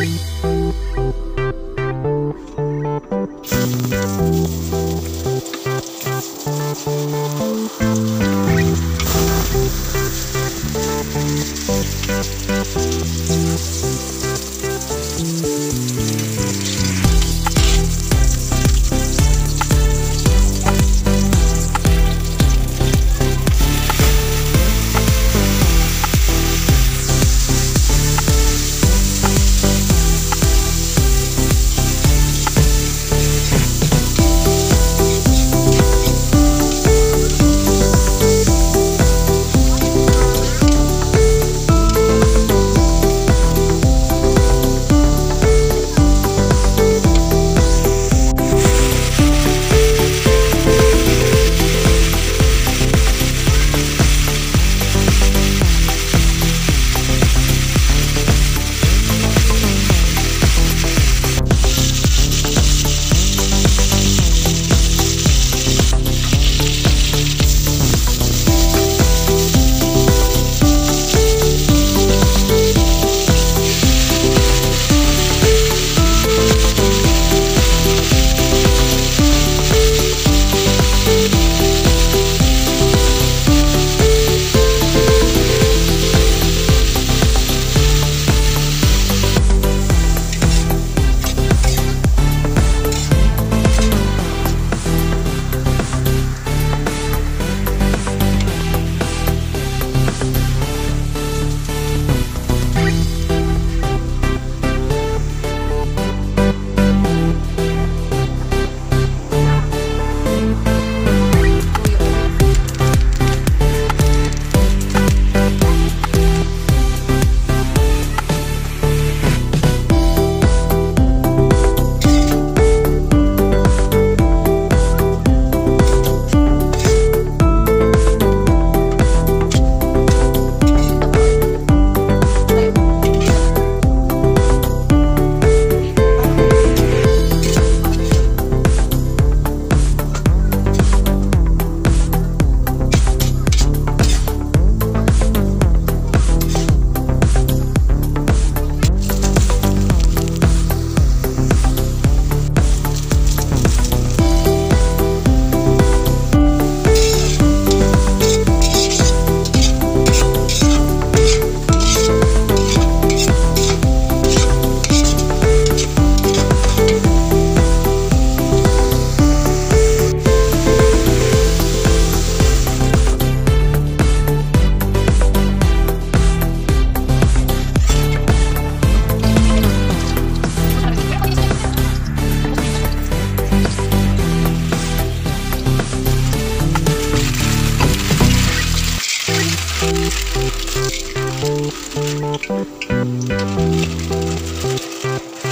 Thank Thank you.